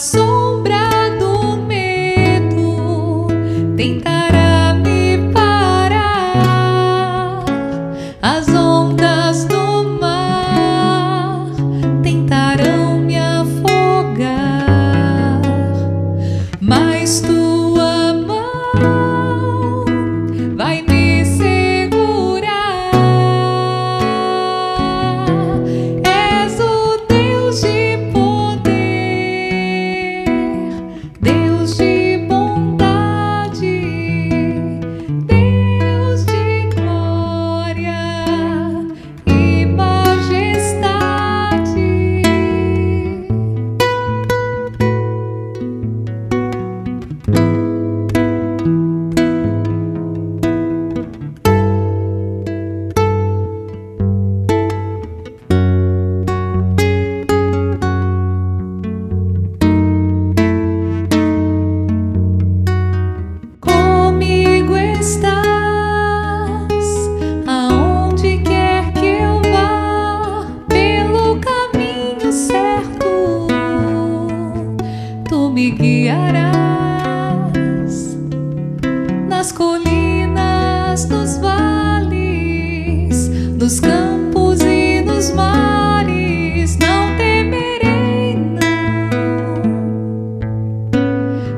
sombra do medo tentará me parar, as ondas do mar tentarão me afogar, mas tua mão vai me nas colinas, nos vales, nos campos e nos mares. Não temerei, não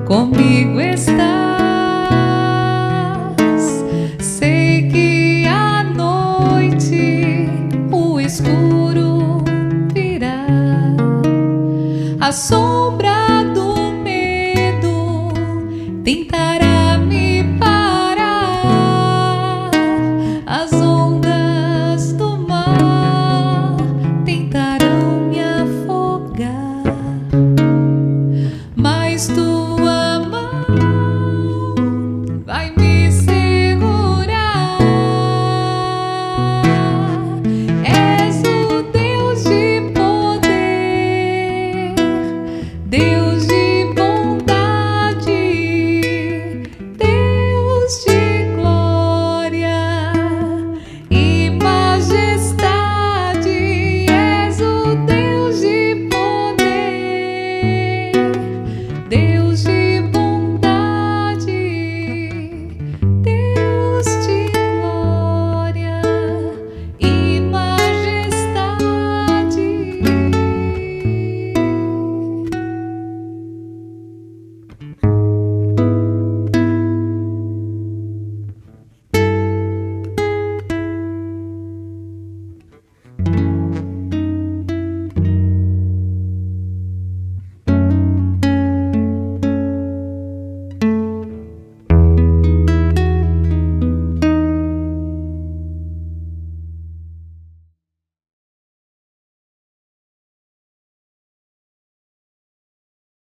comigo estás. Sei que à noite o escuro virá, a sombra tentará me